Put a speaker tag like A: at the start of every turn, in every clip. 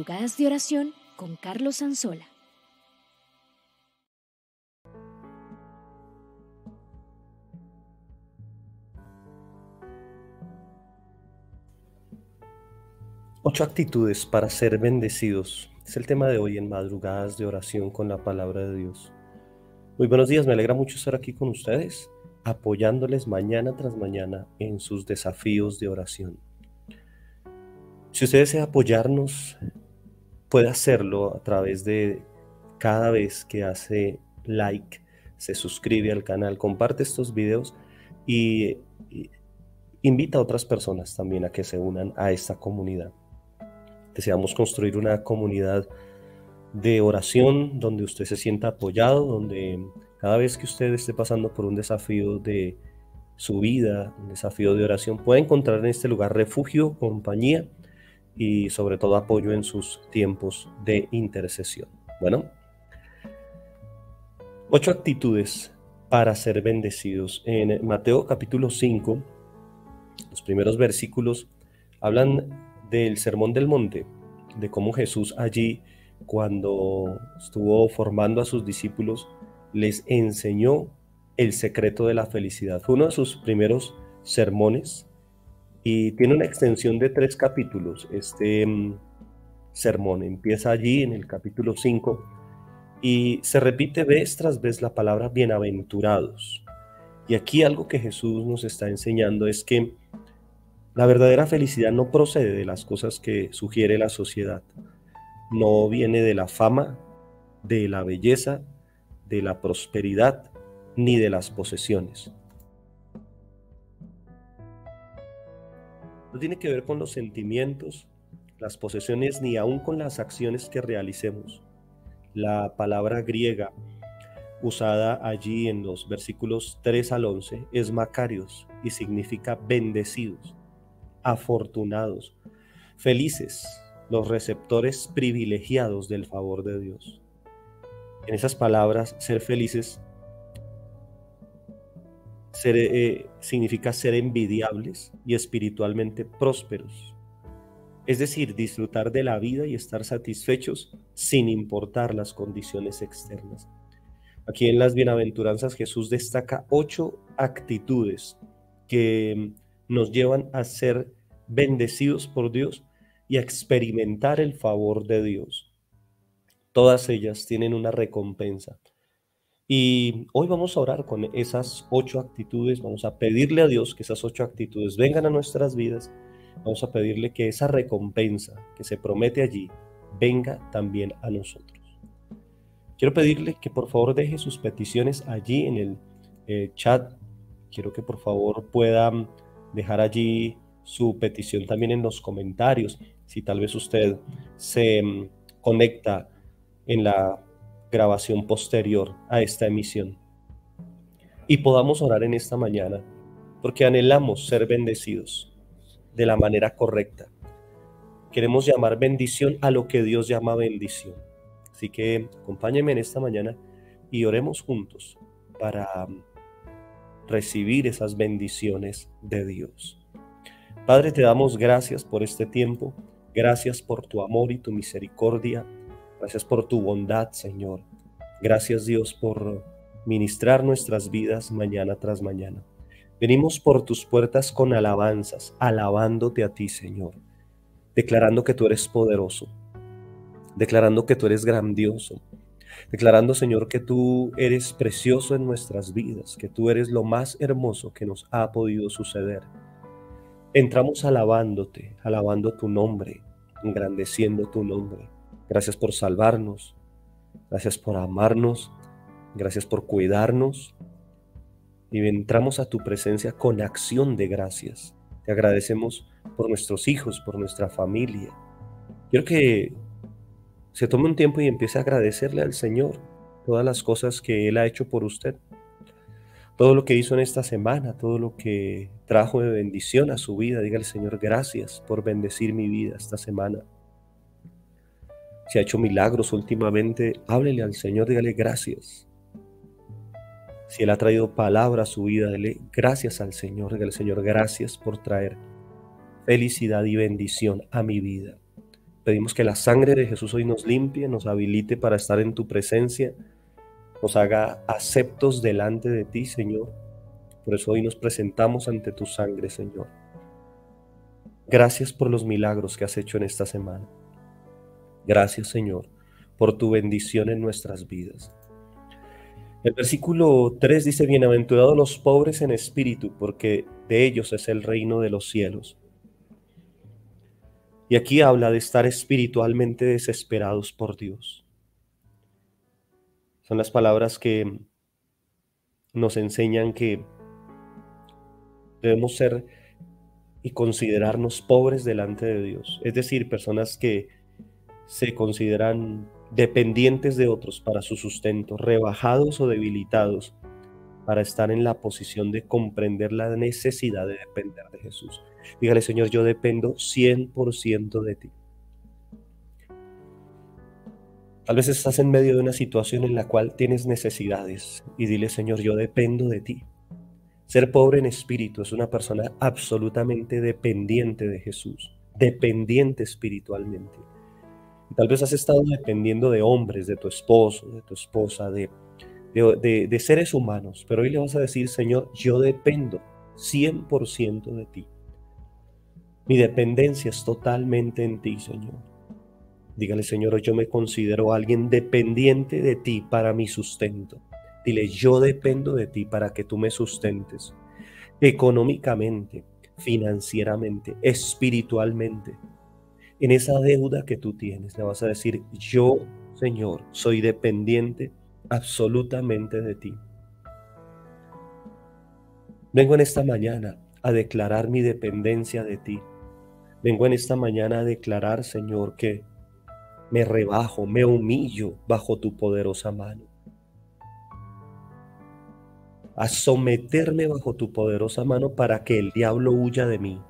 A: madrugadas de oración con Carlos Anzola.
B: Ocho actitudes para ser bendecidos. Es el tema de hoy en madrugadas de oración con la palabra de Dios. Muy buenos días, me alegra mucho estar aquí con ustedes, apoyándoles mañana tras mañana en sus desafíos de oración. Si usted desea apoyarnos, puede hacerlo a través de cada vez que hace like, se suscribe al canal, comparte estos videos y, invita a otras personas también a que se unan a esta comunidad. Deseamos construir una comunidad de oración donde usted se sienta apoyado, donde cada vez que usted esté pasando por un desafío de su vida, un desafío de oración, pueda encontrar en este lugar refugio, compañía y sobre todo apoyo en sus tiempos de intercesión. Bueno, ocho actitudes para ser bendecidos. En Mateo capítulo 5, los primeros versículos hablan del Sermón del Monte, de cómo Jesús allí, cuando estuvo formando a sus discípulos, les enseñó el secreto de la felicidad. Fue uno de sus primeros sermones y tiene una extensión de tres capítulos. Este mm, sermón empieza allí en el capítulo 5 y se repite vez tras vez la palabra bienaventurados. Y aquí algo que Jesús nos está enseñando es que la verdadera felicidad no procede de las cosas que sugiere la sociedad, no viene de la fama, de la belleza, de la prosperidad, ni de las posesiones. No tiene que ver con los sentimientos, las posesiones, ni aún con las acciones que realicemos. La palabra griega usada allí en los versículos 3 al 11 es Macarios y significa bendecidos afortunados, felices, los receptores privilegiados del favor de Dios. En esas palabras, ser felices eh, significa ser envidiables y espiritualmente prósperos. Es decir, disfrutar de la vida y estar satisfechos sin importar las condiciones externas. Aquí en las bienaventuranzas Jesús destaca ocho actitudes que nos llevan a ser bendecidos por Dios y a experimentar el favor de Dios. Todas ellas tienen una recompensa. Y hoy vamos a orar con esas ocho actitudes, vamos a pedirle a Dios que esas ocho actitudes vengan a nuestras vidas, vamos a pedirle que esa recompensa que se promete allí venga también a nosotros. Quiero pedirle que por favor deje sus peticiones allí en el eh, chat. Quiero que por favor puedan dejar allí su petición también en los comentarios, si tal vez usted se mm, conecta en la grabación posterior a esta emisión. Y podamos orar en esta mañana, porque anhelamos ser bendecidos de la manera correcta. Queremos llamar bendición a lo que Dios llama bendición. Así que acompáñenme en esta mañana y oremos juntos para recibir esas bendiciones de Dios. Padre, te damos gracias por este tiempo, gracias por tu amor y tu misericordia, gracias por tu bondad, Señor. Gracias Dios por ministrar nuestras vidas mañana tras mañana. Venimos por tus puertas con alabanzas, alabándote a ti, Señor, declarando que tú eres poderoso, declarando que tú eres grandioso, declarando, Señor, que tú eres precioso en nuestras vidas, que tú eres lo más hermoso que nos ha podido suceder. Entramos alabándote, alabando tu nombre, engrandeciendo tu nombre. Gracias por salvarnos, gracias por amarnos, gracias por cuidarnos. Y entramos a tu presencia con acción de gracias. Te agradecemos por nuestros hijos, por nuestra familia. Quiero que se tome un tiempo y empiece a agradecerle al Señor todas las cosas que Él ha hecho por usted. todo lo que hizo en esta semana, todo lo que trajo de bendición a su vida. Dígale, Señor, gracias por bendecir mi vida esta semana. Si ha hecho milagros últimamente, háblele al Señor, dígale gracias. Si Él ha traído palabra a su vida, dile gracias al Señor, dígale, Señor, gracias por traer felicidad y bendición a mi vida. Pedimos que la sangre de Jesús hoy nos limpie, nos habilite para estar en tu presencia, nos haga aceptos delante de ti, Señor. Por eso hoy nos presentamos ante tu sangre, Señor. Gracias por los milagros que has hecho en esta semana. Gracias, Señor, por tu bendición en nuestras vidas. El versículo 3 dice, Bienaventurados los pobres en espíritu, porque de ellos es el reino de los cielos. Y aquí habla de estar espiritualmente desesperados por Dios. Son las palabras que nos enseñan que debemos ser y considerarnos pobres delante de Dios. Es decir, personas que se consideran dependientes de otros para su sustento, rebajados o debilitados para estar en la posición de comprender la necesidad de depender de Jesús. Dígale, Señor, yo dependo 100% de ti. Tal vez estás en medio de una situación en la cual tienes necesidades y dile, Señor, yo dependo de ti. Ser pobre en espíritu es una persona absolutamente dependiente de Jesús, dependiente espiritualmente. Tal vez has estado dependiendo de hombres, de tu esposo, de tu esposa, de, de, de seres humanos, pero hoy le vas a decir, Señor, yo dependo 100% de ti. Mi dependencia es totalmente en ti, Señor. Dígale, Señor, yo me considero alguien dependiente de ti para mi sustento. Dile, yo dependo de ti para que tú me sustentes económicamente, financieramente, espiritualmente. En esa deuda que tú tienes, le vas a decir, yo, Señor, soy dependiente absolutamente de ti. Vengo en esta mañana a declarar mi dependencia de ti. Vengo en esta mañana a declarar, Señor, que me rebajo, me humillo bajo tu poderosa mano. A someterme bajo tu poderosa mano para que el diablo huya de mí.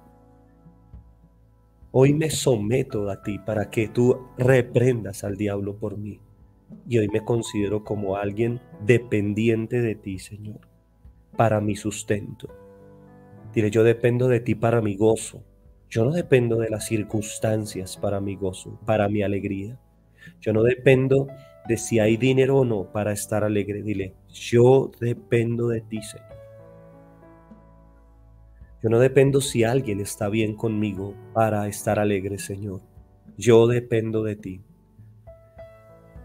B: Hoy me someto a ti para que tú reprendas al diablo por mí. Y hoy me considero como alguien dependiente de ti, Señor, para mi sustento. Dile, yo dependo de ti para mi gozo, yo no dependo de las circunstancias para mi gozo, para mi alegría. Yo no dependo de si hay dinero o no para estar alegre. Dile, yo dependo de ti, Señor. Yo no dependo si alguien está bien conmigo para estar alegre, Señor. Yo dependo de ti.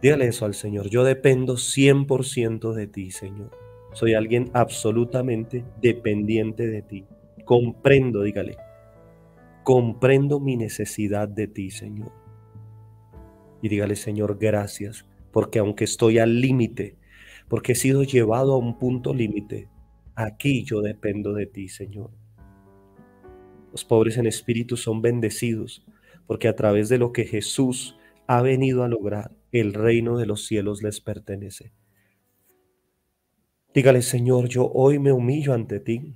B: Dígale eso al Señor. Yo dependo 100% de ti, Señor. Soy alguien absolutamente dependiente de ti. Comprendo, dígale comprendo mi necesidad de ti, Señor. Y dígale, Señor, gracias, porque aunque estoy al límite, porque he sido llevado a un punto límite, aquí yo dependo de ti, Señor. Los pobres en espíritu son bendecidos, porque a través de lo que Jesús ha venido a lograr, el reino de los cielos les pertenece. Dígale, Señor, yo hoy me humillo ante ti.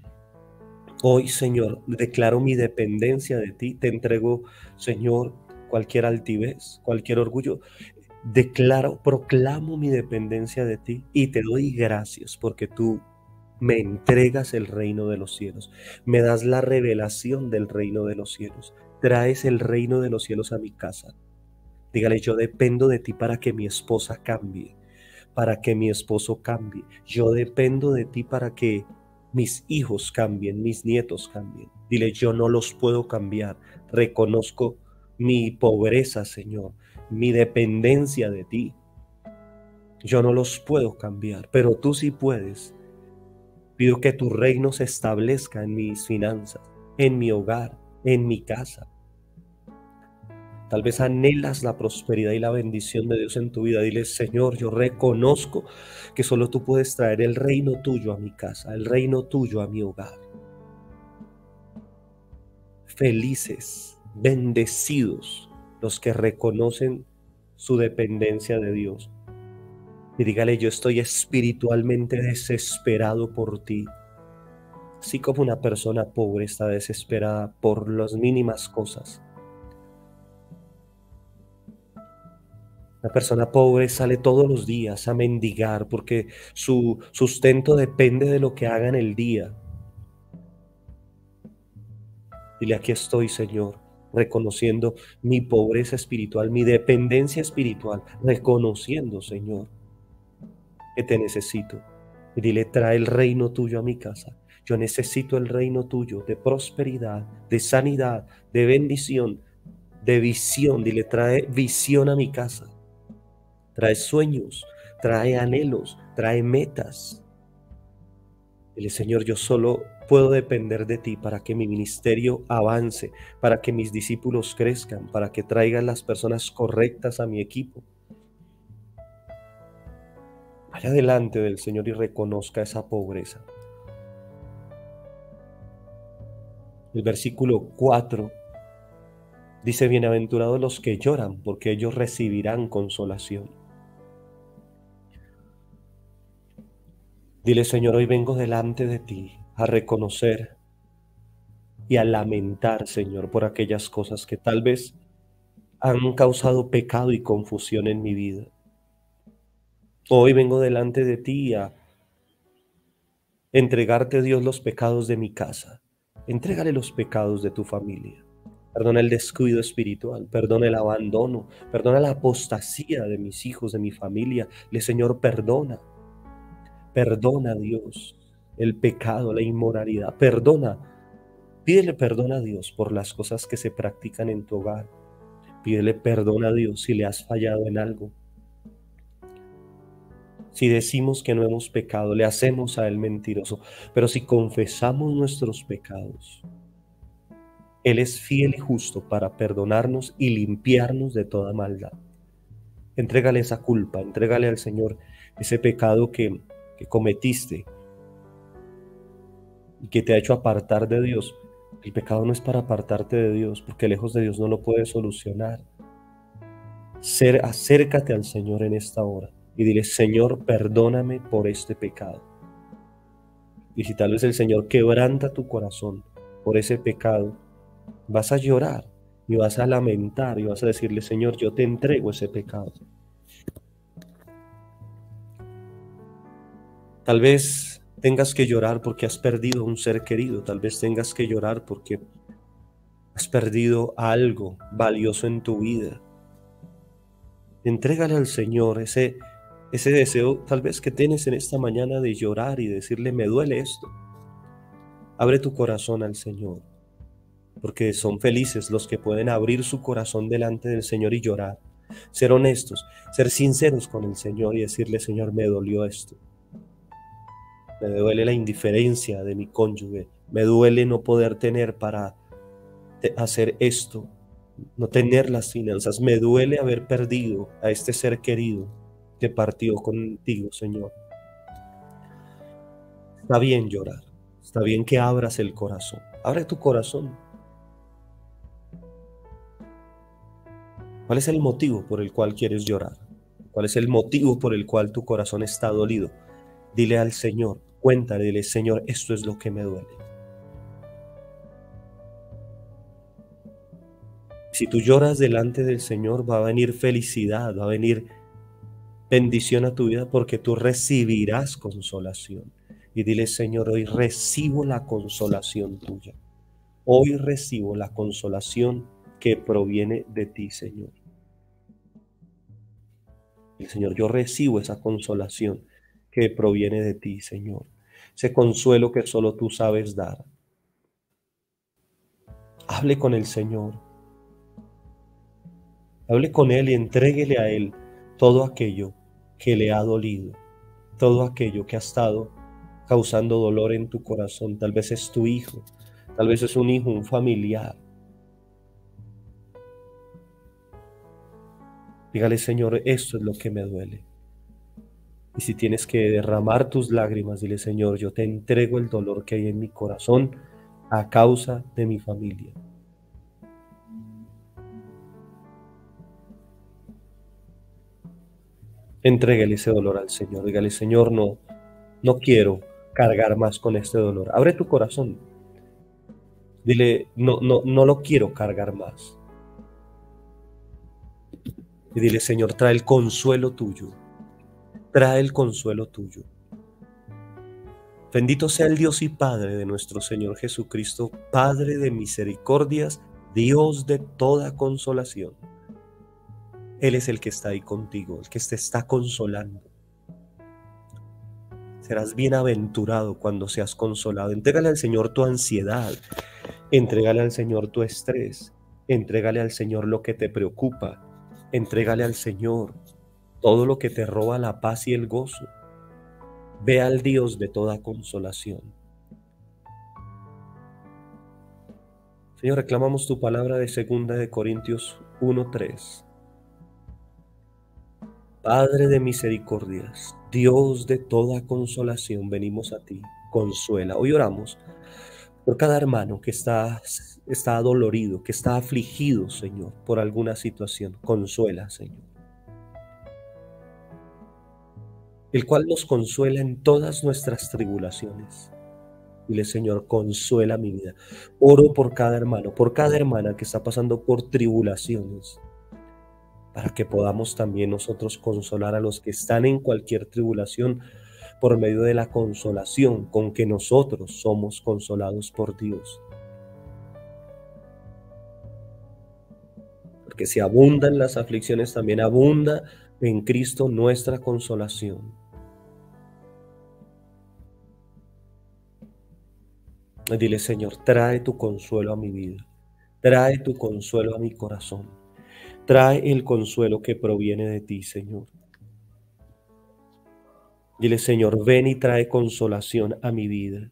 B: Hoy, Señor, declaro mi dependencia de ti. Te entrego, Señor, cualquier altivez, cualquier orgullo. Declaro, proclamo mi dependencia de ti y te doy gracias porque tú me entregas el reino de los cielos. Me das la revelación del reino de los cielos. Traes el reino de los cielos a mi casa. Dígale, yo dependo de ti para que mi esposa cambie, para que mi esposo cambie. Yo dependo de ti para que mis hijos cambien, mis nietos cambien. Dile, yo no los puedo cambiar. Reconozco mi pobreza, Señor, mi dependencia de ti. Yo no los puedo cambiar, pero tú sí puedes. Pido que tu reino se establezca en mis finanzas, en mi hogar, en mi casa. Tal vez anhelas la prosperidad y la bendición de Dios en tu vida. Dile, Señor, yo reconozco que solo tú puedes traer el reino tuyo a mi casa, el reino tuyo a mi hogar. Felices, bendecidos los que reconocen su dependencia de Dios. Y dígale, yo estoy espiritualmente desesperado por ti. Así como una persona pobre está desesperada por las mínimas cosas. La persona pobre sale todos los días a mendigar porque su sustento depende de lo que haga en el día. Dile, aquí estoy, Señor, reconociendo mi pobreza espiritual, mi dependencia espiritual, reconociendo, Señor, te necesito. Y dile, trae el reino tuyo a mi casa. Yo necesito el reino tuyo de prosperidad, de sanidad, de bendición, de visión. Dile, trae visión a mi casa. Trae sueños, trae anhelos, trae metas. Dile, Señor, yo solo puedo depender de ti para que mi ministerio avance, para que mis discípulos crezcan, para que traigan las personas correctas a mi equipo. Vaya delante del Señor y reconozca esa pobreza. El versículo 4 dice, bienaventurados los que lloran, porque ellos recibirán consolación. Dile, Señor, hoy vengo delante de ti a reconocer y a lamentar, Señor, por aquellas cosas que tal vez han causado pecado y confusión en mi vida. Hoy vengo delante de ti a entregarte, Dios, los pecados de mi casa. Entrégale los pecados de tu familia. Perdona el descuido espiritual, perdona el abandono, perdona la apostasía de mis hijos, de mi familia. Le Señor, perdona. Perdona, Dios el pecado, la inmoralidad. Perdona. Pídele perdón a Dios por las cosas que se practican en tu hogar. Pídele perdón a Dios si le has fallado en algo. Si decimos que no hemos pecado, le hacemos a Él mentiroso. Pero si confesamos nuestros pecados, Él es fiel y justo para perdonarnos y limpiarnos de toda maldad. Entrégale esa culpa, entrégale al Señor ese pecado que, que cometiste, y que te ha hecho apartar de Dios. El pecado no es para apartarte de Dios, porque lejos de Dios no lo puedes solucionar. Ser, acércate al Señor en esta hora y dile, Señor, perdóname por este pecado. Y si tal vez el Señor quebranta tu corazón por ese pecado, vas a llorar y vas a lamentar y vas a decirle, Señor, yo te entrego ese pecado. Tal vez tengas que llorar porque has perdido un ser querido, tal vez tengas que llorar porque has perdido algo valioso en tu vida. Entrégale al Señor ese, ese deseo tal vez que tienes en esta mañana de llorar y decirle, me duele esto. Abre tu corazón al Señor, porque son felices los que pueden abrir su corazón delante del Señor y llorar. Ser honestos, ser sinceros con el Señor y decirle, Señor, me dolió esto me duele la indiferencia de mi cónyuge, me duele no poder tener para hacer esto, no tener las finanzas, me duele haber perdido a este ser querido que partió contigo, Señor. Está bien llorar, está bien que abras el corazón, abre tu corazón. ¿Cuál es el motivo por el cual quieres llorar? ¿Cuál es el motivo por el cual tu corazón está dolido? Dile al Señor, Cuéntale, Señor, esto es lo que me duele. Si tú lloras delante del Señor, va a venir felicidad, va a venir bendición a tu vida porque tú recibirás consolación. Y dile, Señor, hoy recibo la consolación tuya. Hoy recibo la consolación que proviene de ti, Señor. El Señor, yo recibo esa consolación que proviene de ti, Señor. Ese consuelo que solo tú sabes dar. Hable con el Señor. Hable con Él y entréguele a Él todo aquello que le ha dolido, todo aquello que ha estado causando dolor en tu corazón. Tal vez es tu hijo, tal vez es un hijo, un familiar. Dígale, Señor, esto es lo que me duele. Y si tienes que derramar tus lágrimas, dile, Señor, yo te entrego el dolor que hay en mi corazón a causa de mi familia. Entréguele ese dolor al Señor. Dígale, Señor, no, no quiero cargar más con este dolor. Abre tu corazón. Dile, no, no, no lo quiero cargar más. Y dile, Señor, trae el consuelo tuyo. Trae el consuelo tuyo. Bendito sea el Dios y Padre de nuestro Señor Jesucristo, Padre de misericordias, Dios de toda consolación. Él es el que está ahí contigo, el que te está consolando. Serás bienaventurado cuando seas consolado. Entrégale al Señor tu ansiedad, entrégale al Señor tu estrés, entrégale al Señor lo que te preocupa, entrégale al Señor todo lo que te roba la paz y el gozo. Ve al Dios de toda consolación. Señor, reclamamos tu palabra de segunda de Corintios 1:3. Padre de misericordias, Dios de toda consolación, venimos a ti, consuela. Hoy oramos por cada hermano que está, está dolorido, que está afligido, Señor, por alguna situación. Consuela, Señor. El cual nos consuela en todas nuestras tribulaciones. Dile, Señor, consuela mi vida. Oro por cada hermano, por cada hermana que está pasando por tribulaciones para que podamos también nosotros consolar a los que están en cualquier tribulación por medio de la consolación con que nosotros somos consolados por Dios. Porque si abundan las aflicciones, también abunda en Cristo nuestra consolación. Dile, Señor, trae tu consuelo a mi vida, trae tu consuelo a mi corazón. Trae el consuelo que proviene de ti, Señor. Dile, Señor, ven y trae consolación a mi vida.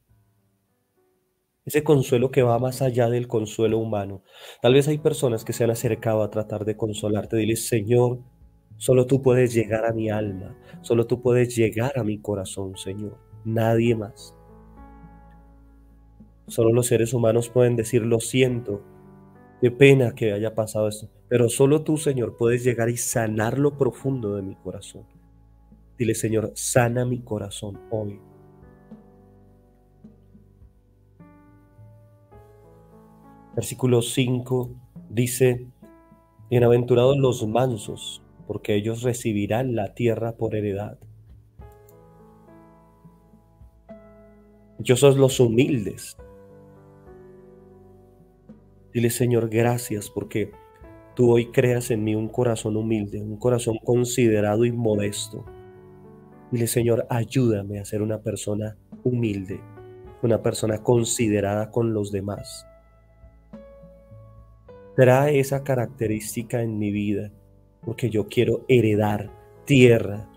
B: Ese consuelo que va más allá del consuelo humano. Tal vez hay personas que se han acercado a tratar de consolarte. Dile, Señor, solo tú puedes llegar a mi alma. Solo tú puedes llegar a mi corazón, Señor. Nadie más. Solo los seres humanos pueden decir, lo siento, Qué pena que haya pasado esto. Pero solo tú, Señor, puedes llegar y sanar lo profundo de mi corazón. Dile, Señor, sana mi corazón hoy. Versículo 5 dice, Bienaventurados los mansos, porque ellos recibirán la tierra por heredad. Dichosos los humildes, Dile, Señor, gracias porque tú hoy creas en mí un corazón humilde, un corazón considerado y modesto. Dile, Señor, ayúdame a ser una persona humilde, una persona considerada con los demás. Trae esa característica en mi vida, porque yo quiero heredar tierra,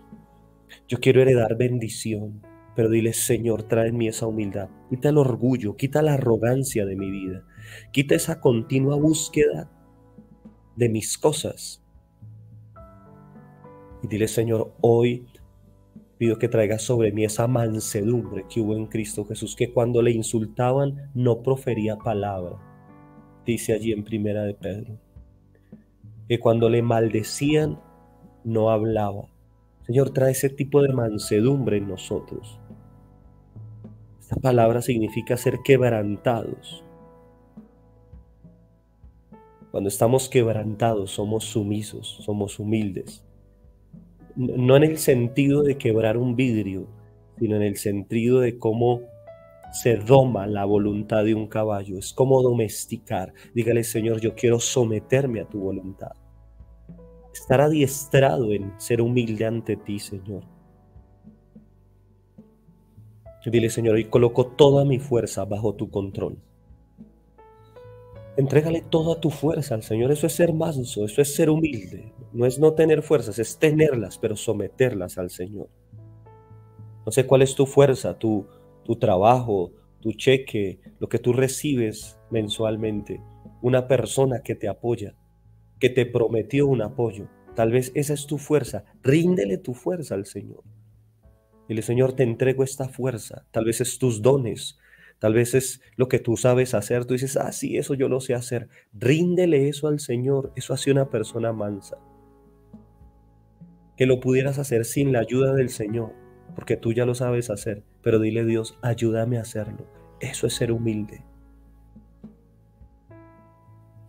B: yo quiero heredar bendición, pero dile, Señor, trae en mí esa humildad, quita el orgullo, quita la arrogancia de mi vida. Quita esa continua búsqueda de mis cosas. Y dile, Señor, hoy pido que traiga sobre mí esa mansedumbre que hubo en Cristo Jesús, que cuando le insultaban no profería palabra. Dice allí en primera de Pedro. Que cuando le maldecían no hablaba. Señor, trae ese tipo de mansedumbre en nosotros. Esta palabra significa ser quebrantados. Cuando estamos quebrantados, somos sumisos, somos humildes. No en el sentido de quebrar un vidrio, sino en el sentido de cómo se doma la voluntad de un caballo. Es como domesticar. Dígale, Señor, yo quiero someterme a tu voluntad. Estar adiestrado en ser humilde ante ti, Señor. Dile, Señor, hoy coloco toda mi fuerza bajo tu control. Entrégale toda tu fuerza al Señor. Eso es ser manso, eso es ser humilde. No es no tener fuerzas, es tenerlas, pero someterlas al Señor. No sé cuál es tu fuerza, tu, tu trabajo, tu cheque, lo que tú recibes mensualmente. Una persona que te apoya, que te prometió un apoyo. Tal vez esa es tu fuerza. Ríndele tu fuerza al Señor. Dile, Señor, te entrego esta fuerza. Tal vez es tus dones, Tal vez es lo que tú sabes hacer. Tú dices, ah, sí, eso yo lo sé hacer. Ríndele eso al Señor. Eso hace una persona mansa. que lo pudieras hacer sin la ayuda del Señor, porque tú ya lo sabes hacer, pero dile Dios, ayúdame a hacerlo. Eso es ser humilde.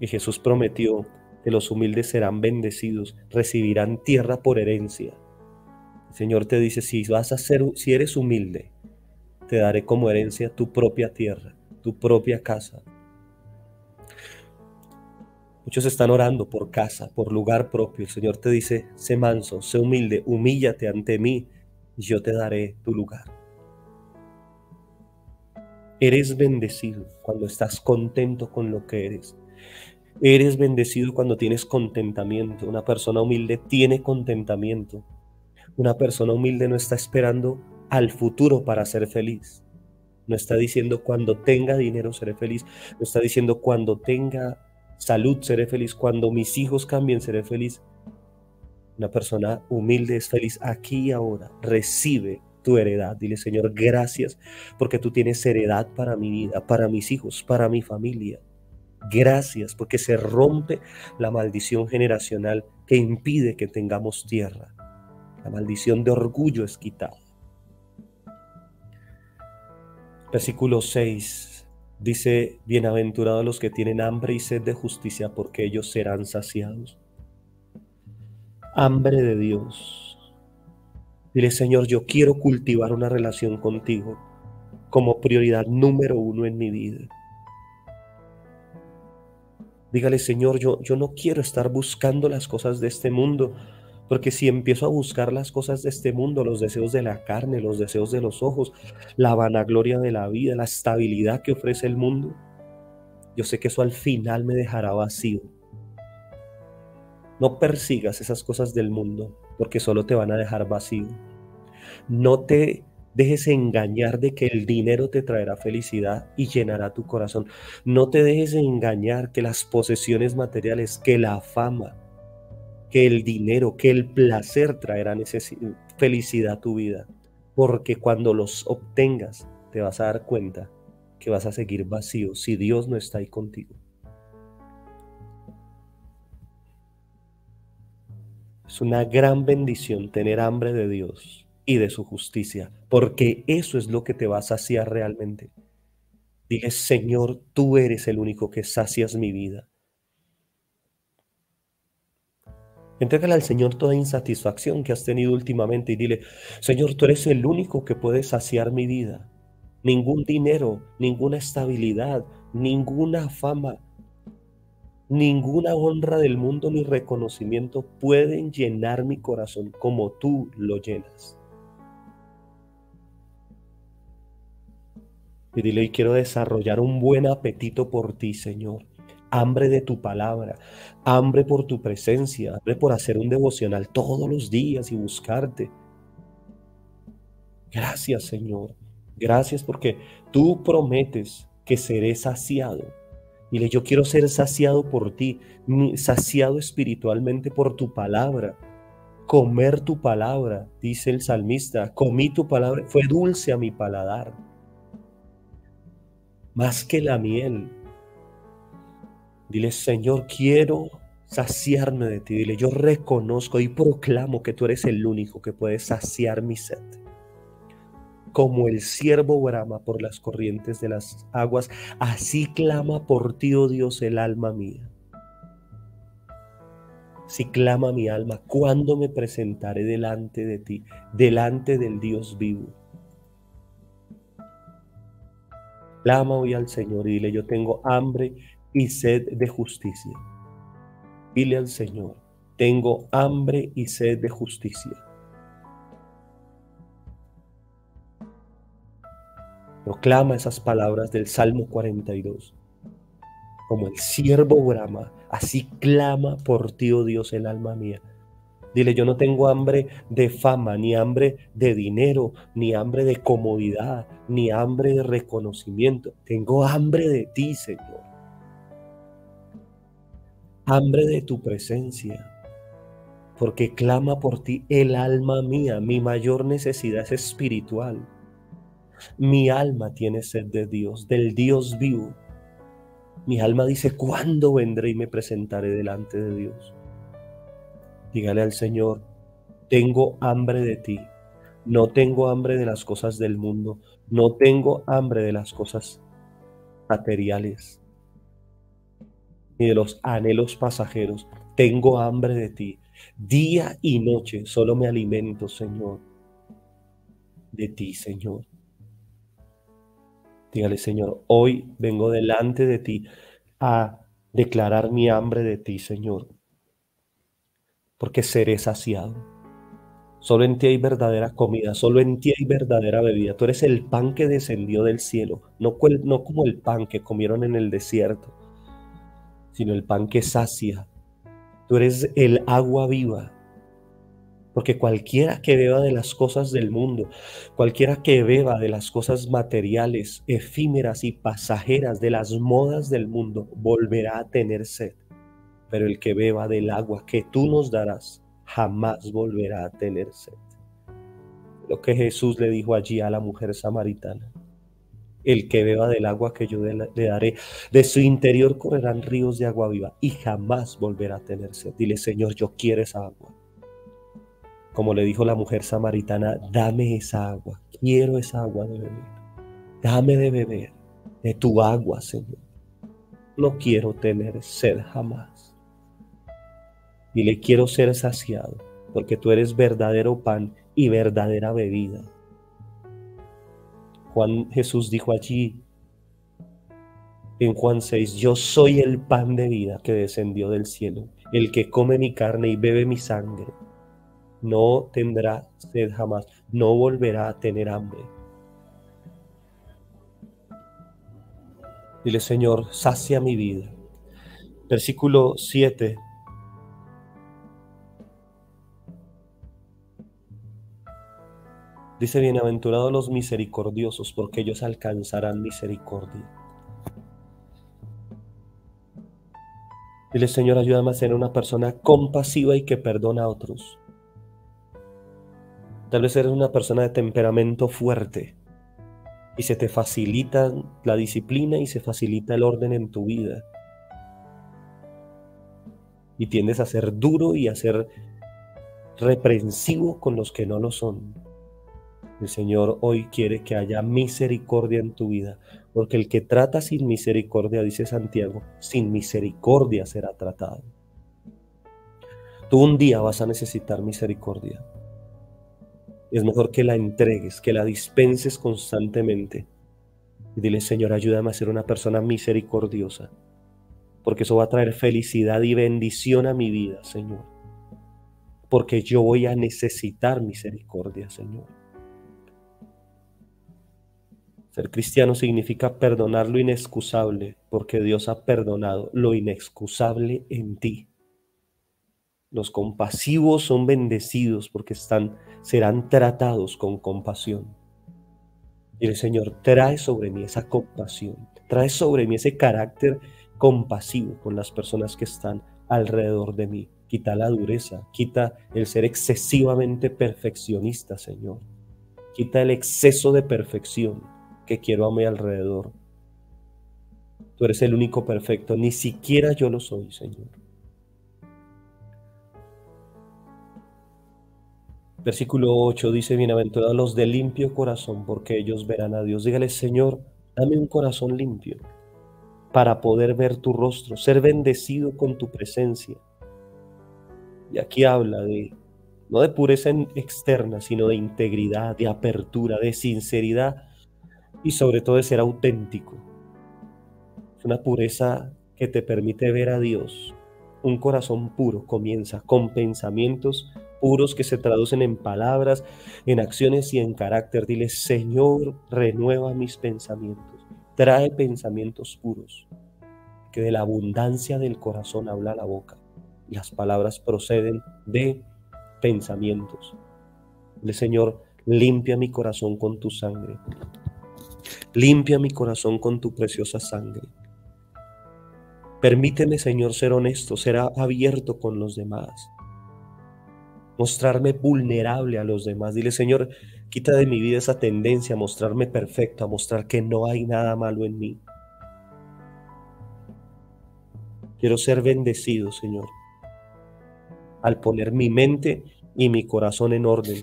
B: Y Jesús prometió que los humildes serán bendecidos, recibirán tierra por herencia. El Señor te dice, si vas a ser, si eres humilde, te daré como herencia tu propia tierra, tu propia casa. Muchos están orando por casa, por lugar propio. El Señor te dice, sé manso, sé humilde, humíllate ante mí y yo te daré tu lugar. Eres bendecido cuando estás contento con lo que eres. Eres bendecido cuando tienes contentamiento. Una persona humilde tiene contentamiento. Una persona humilde no está esperando al futuro para ser feliz. No está diciendo cuando tenga dinero seré feliz. No está diciendo cuando tenga salud seré feliz. Cuando mis hijos cambien seré feliz. Una persona humilde es feliz aquí y ahora. Recibe tu heredad. Dile, Señor, gracias porque tú tienes heredad para mi vida, para mis hijos, para mi familia. Gracias porque se rompe la maldición generacional que impide que tengamos tierra. La maldición de orgullo es quitada. Versículo 6 dice, bienaventurados los que tienen hambre y sed de justicia, porque ellos serán saciados. Hambre de Dios. Dile, Señor, yo quiero cultivar una relación contigo como prioridad número uno en mi vida. Dígale, Señor, yo, yo no quiero estar buscando las cosas de este mundo, porque si empiezo a buscar las cosas de este mundo, los deseos de la carne, los deseos de los ojos, la vanagloria de la vida, la estabilidad que ofrece el mundo, yo sé que eso al final me dejará vacío. No persigas esas cosas del mundo, porque solo te van a dejar vacío. No te dejes engañar de que el dinero te traerá felicidad y llenará tu corazón. No te dejes engañar que las posesiones materiales, que la fama, que el dinero, que el placer traerán felicidad a tu vida. Porque cuando los obtengas, te vas a dar cuenta que vas a seguir vacío si Dios no está ahí contigo. Es una gran bendición tener hambre de Dios y de su justicia, porque eso es lo que te va a saciar realmente. Dile, Señor, tú eres el único que sacias mi vida. Entrégale al Señor toda insatisfacción que has tenido últimamente y dile, Señor, tú eres el único que puede saciar mi vida. Ningún dinero, ninguna estabilidad, ninguna fama, ninguna honra del mundo ni reconocimiento pueden llenar mi corazón como tú lo llenas. Y dile, y quiero desarrollar un buen apetito por ti, Señor hambre de tu palabra, hambre por tu presencia, hambre por hacer un devocional todos los días y buscarte. Gracias Señor, gracias porque tú prometes que seré saciado. Dile, yo quiero ser saciado por ti, saciado espiritualmente por tu palabra. Comer tu palabra, dice el salmista, comí tu palabra, fue dulce a mi paladar. Más que la miel, Dile, Señor, quiero saciarme de ti. Dile, yo reconozco y proclamo que tú eres el único que puede saciar mi sed. Como el siervo brama por las corrientes de las aguas, así clama por ti, oh Dios, el alma mía. Si clama mi alma, ¿cuándo me presentaré delante de ti, delante del Dios vivo? Clama hoy al Señor y dile, yo tengo hambre y sed de justicia. Dile al Señor, tengo hambre y sed de justicia. Proclama esas palabras del Salmo 42. Como el siervo brama, así clama por ti, oh Dios, el alma mía. Dile, yo no tengo hambre de fama, ni hambre de dinero, ni hambre de comodidad, ni hambre de reconocimiento. Tengo hambre de ti, Señor hambre de tu presencia, porque clama por ti el alma mía. Mi mayor necesidad es espiritual. Mi alma tiene sed de Dios, del Dios vivo. Mi alma dice, ¿cuándo vendré y me presentaré delante de Dios? Dígale al Señor, tengo hambre de ti. No tengo hambre de las cosas del mundo. No tengo hambre de las cosas materiales de los anhelos pasajeros. Tengo hambre de ti. Día y noche solo me alimento, Señor, de ti, Señor. Dígale, Señor, hoy vengo delante de ti a declarar mi hambre de ti, Señor, porque seré saciado. Solo en ti hay verdadera comida, solo en ti hay verdadera bebida. Tú eres el pan que descendió del cielo, no como el pan que comieron en el desierto, sino el pan que sacia. Tú eres el agua viva. Porque cualquiera que beba de las cosas del mundo, cualquiera que beba de las cosas materiales, efímeras y pasajeras de las modas del mundo, volverá a tener sed. Pero el que beba del agua que tú nos darás, jamás volverá a tener sed. Lo que Jesús le dijo allí a la mujer samaritana. El que beba del agua que yo le daré, de su interior correrán ríos de agua viva y jamás volverá a tener sed. Dile, Señor, yo quiero esa agua. Como le dijo la mujer samaritana, dame esa agua, quiero esa agua de beber. Dame de beber de tu agua, Señor. No quiero tener sed jamás. Y le quiero ser saciado, porque tú eres verdadero pan y verdadera bebida. Juan Jesús dijo allí en Juan 6, yo soy el pan de vida que descendió del cielo. El que come mi carne y bebe mi sangre no tendrá sed jamás, no volverá a tener hambre. Dile, Señor, sacia mi vida. Versículo 7. Dice, bienaventurados los misericordiosos, porque ellos alcanzarán misericordia. Dile, Señor, ayúdame a ser una persona compasiva y que perdona a otros. Tal vez eres una persona de temperamento fuerte y se te facilita la disciplina y se facilita el orden en tu vida. Y tiendes a ser duro y a ser reprensivo con los que no lo son. El Señor hoy quiere que haya misericordia en tu vida, porque el que trata sin misericordia, dice Santiago, sin misericordia será tratado. Tú un día vas a necesitar misericordia es mejor que la entregues, que la dispenses constantemente. Y dile, Señor, ayúdame a ser una persona misericordiosa, porque eso va a traer felicidad y bendición a mi vida, Señor. Porque yo voy a necesitar misericordia, Señor. Ser cristiano significa perdonar lo inexcusable, porque Dios ha perdonado lo inexcusable en ti. Los compasivos son bendecidos porque están, serán tratados con compasión. Y el Señor trae sobre mí esa compasión, trae sobre mí ese carácter compasivo con las personas que están alrededor de mí. Quita la dureza, quita el ser excesivamente perfeccionista, Señor. Quita el exceso de perfección que quiero a mi alrededor. Tú eres el único perfecto, ni siquiera yo lo soy, Señor. Versículo 8 dice, bienaventurados los de limpio corazón, porque ellos verán a Dios. Dígale, Señor, dame un corazón limpio para poder ver tu rostro, ser bendecido con tu presencia. Y aquí habla de, no de pureza externa, sino de integridad, de apertura, de sinceridad y sobre todo de ser auténtico. Es una pureza que te permite ver a Dios. Un corazón puro comienza con pensamientos puros que se traducen en palabras, en acciones y en carácter. Dile, Señor, renueva mis pensamientos, trae pensamientos puros, que de la abundancia del corazón habla la boca. Las palabras proceden de pensamientos. Dile, Señor, limpia mi corazón con tu sangre. Limpia mi corazón con tu preciosa sangre. Permíteme, Señor, ser honesto, ser abierto con los demás mostrarme vulnerable a los demás. Dile, Señor, quita de mi vida esa tendencia a mostrarme perfecto, a mostrar que no hay nada malo en mí. Quiero ser bendecido, Señor, al poner mi mente y mi corazón en orden.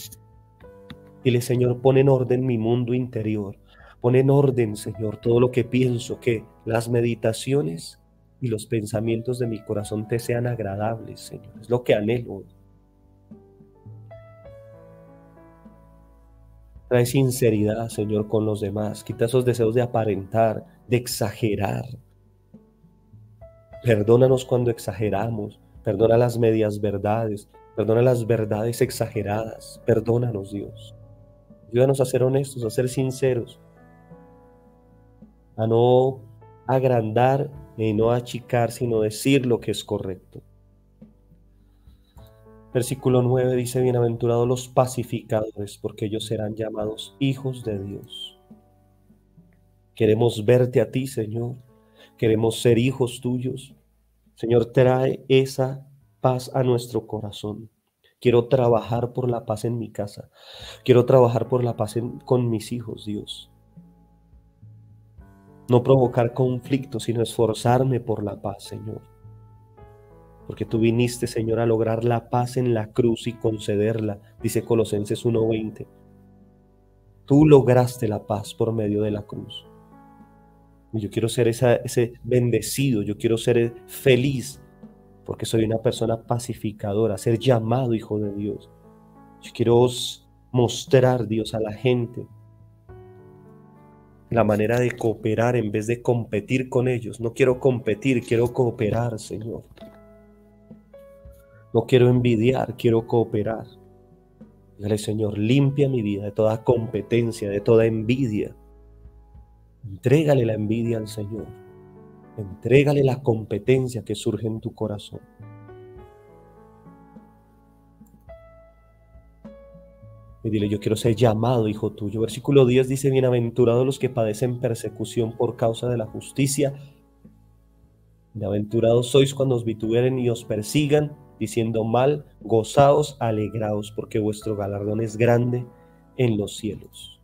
B: Dile, Señor, pon en orden mi mundo interior. Pon en orden, Señor, todo lo que pienso, que las meditaciones y los pensamientos de mi corazón te sean agradables, Señor. Es lo que anhelo. Trae sinceridad, Señor, con los demás. Quita esos deseos de aparentar, de exagerar. Perdónanos cuando exageramos. Perdona las medias verdades. Perdona las verdades exageradas. Perdónanos, Dios. Ayúdanos a ser honestos, a ser sinceros. A no agrandar y no achicar, sino decir lo que es correcto. Versículo 9 dice, bienaventurados los pacificadores, porque ellos serán llamados hijos de Dios. Queremos verte a ti, Señor. Queremos ser hijos tuyos. Señor, trae esa paz a nuestro corazón. Quiero trabajar por la paz en mi casa. Quiero trabajar por la paz con mis hijos, Dios. No provocar conflicto, sino esforzarme por la paz, Señor. Porque tú viniste, Señor, a lograr la paz en la cruz y concederla, dice Colosenses 1:20. Tú lograste la paz por medio de la cruz. Y yo quiero ser ese bendecido, yo quiero ser feliz porque soy una persona pacificadora, ser llamado hijo de Dios. Yo quiero mostrar, Dios, a la gente la manera de cooperar en vez de competir con ellos. No quiero competir, quiero cooperar, Señor. No quiero envidiar, quiero cooperar. Dígale, Señor, limpia mi vida de toda competencia, de toda envidia. Entrégale la envidia al Señor. Entrégale la competencia que surge en tu corazón. Y dile, yo quiero ser llamado hijo tuyo. Versículo 10 dice, bienaventurados los que padecen persecución por causa de la justicia. Bienaventurados sois cuando os vituberen y os persigan, diciendo mal, gozaos, alegraos, porque vuestro galardón es grande en los cielos.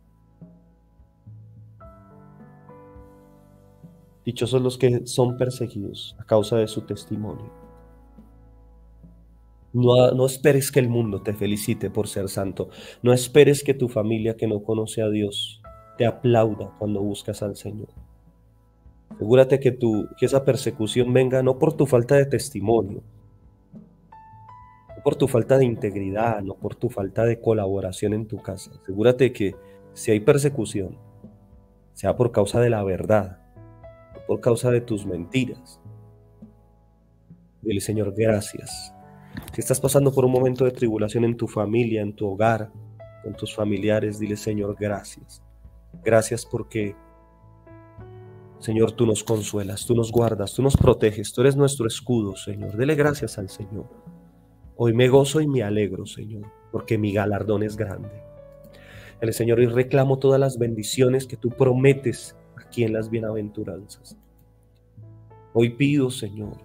B: Dichosos los que son perseguidos a causa de su testimonio. No, no, esperes que el mundo te felicite por ser santo. No esperes que tu familia que no conoce a Dios te aplauda cuando buscas al Señor. Asegúrate que, tu, que esa persecución venga no por tu falta de testimonio, no por tu falta de integridad, no por tu falta de colaboración en tu casa. Asegúrate que si hay persecución, sea por causa de la verdad, por causa de tus mentiras. Dile, Señor, gracias. Si estás pasando por un momento de tribulación en tu familia, en tu hogar, con tus familiares, dile, Señor, gracias. Gracias porque, Señor, tú nos consuelas, tú nos guardas, tú nos proteges, tú eres nuestro escudo, Señor. Dele gracias al Señor. Hoy me gozo y me alegro, Señor, porque mi galardón es grande. El Señor, y reclamo todas las bendiciones que tú prometes aquí en las bienaventuranzas. Hoy pido, Señor,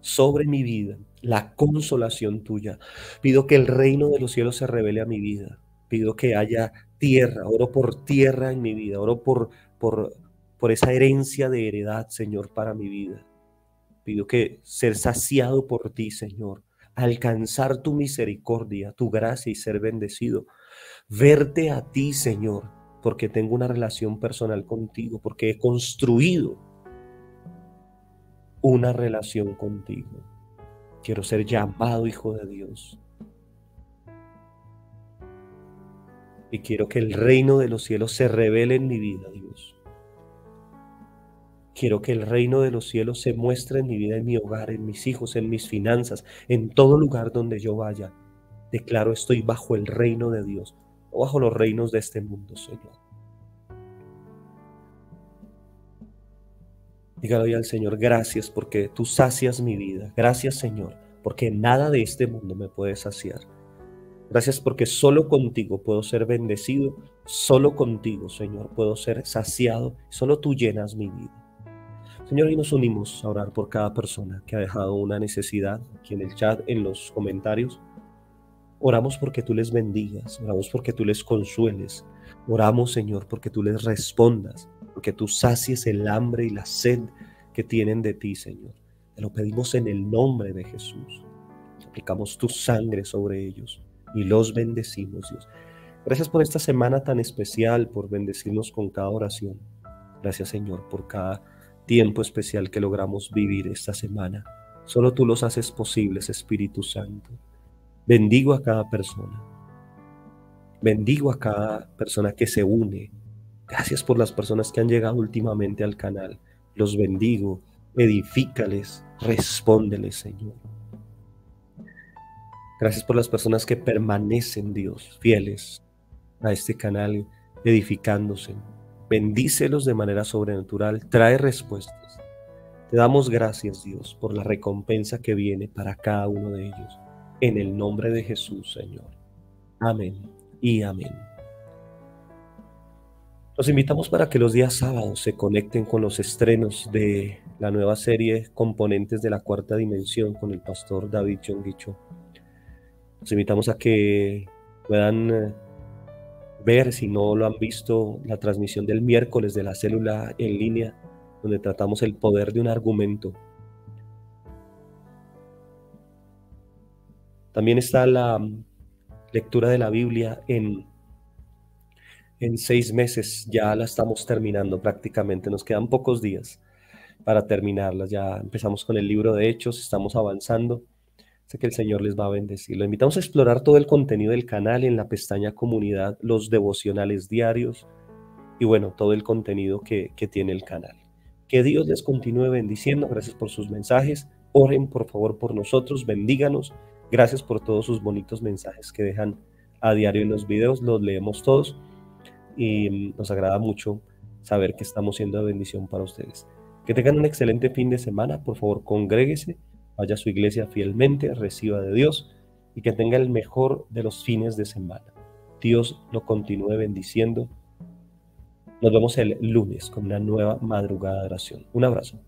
B: sobre mi vida la consolación tuya. Pido que el reino de los cielos se revele a mi vida. Pido que haya tierra, oro por tierra en mi vida, oro por, por, por esa herencia de heredad, Señor, para mi vida. Pido que ser saciado por ti, Señor, alcanzar tu misericordia, tu gracia y ser bendecido. Verte a ti, Señor, porque tengo una relación personal contigo, porque he construido una relación contigo. Quiero ser llamado hijo de Dios. Y quiero que el reino de los cielos se revele en mi vida, Dios. Quiero que el reino de los cielos se muestre en mi vida, en mi hogar, en mis hijos, en mis finanzas, en todo lugar donde yo vaya. Declaro, estoy bajo el reino de Dios o bajo los reinos de este mundo, Señor. Dígalo hoy al Señor, gracias porque tú sacias mi vida. Gracias, Señor, porque nada de este mundo me puede saciar. Gracias porque solo contigo puedo ser bendecido, solo contigo, Señor, puedo ser saciado, solo tú llenas mi vida. Señor, y nos unimos a orar por cada persona que ha dejado una necesidad aquí en el chat, en los comentarios. Oramos porque tú les bendigas, oramos porque tú les consueles, oramos Señor porque tú les respondas, porque tú sacies el hambre y la sed que tienen de ti Señor. Te lo pedimos en el nombre de Jesús. aplicamos tu sangre sobre ellos y los bendecimos, Dios. Gracias por esta semana tan especial, por bendecirnos con cada oración. Gracias, Señor, por cada tiempo especial que logramos vivir esta semana. Solo tú los haces posibles, Espíritu Santo. Bendigo a cada persona. Bendigo a cada persona que se une. Gracias por las personas que han llegado últimamente al canal. Los bendigo. Edifícales. Respóndeles, Señor. Gracias por las personas que permanecen, Dios, fieles a este canal, edificándose. Bendícelos de manera sobrenatural. Trae respuestas. Te damos gracias, Dios, por la recompensa que viene para cada uno de ellos. En el nombre de Jesús, Señor. Amén y amén. Los invitamos para que los días sábados se conecten con los estrenos de la nueva serie Componentes de la Cuarta Dimensión con el pastor David Chonguicho. Los invitamos a que puedan eh, ver, si no lo han visto, la transmisión del miércoles de la célula en línea donde tratamos el poder de un argumento. También está la mm, lectura de la Biblia en, en seis meses, ya la estamos terminando prácticamente, nos quedan pocos días para terminarla, ya empezamos con el libro de Hechos, estamos avanzando, sé que el Señor les va a bendecir. Lo invitamos a explorar todo el contenido del canal en la pestaña comunidad, los devocionales diarios y bueno, todo el contenido que, que tiene el canal. Que Dios les continúe bendiciendo. Gracias por sus mensajes. Oren por favor por nosotros. Bendíganos. Gracias por todos sus bonitos mensajes que dejan a diario en los videos. Los leemos todos y mm, nos agrada mucho saber que estamos siendo de bendición para ustedes. Que tengan un excelente fin de semana. Por favor, congréguese, vaya a su iglesia fielmente, reciba de Dios y que tenga el mejor de los fines de semana. Dios lo continúe bendiciendo nos vemos el lunes con una nueva madrugada de oración. Un abrazo.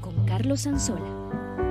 A: con Carlos Anzola.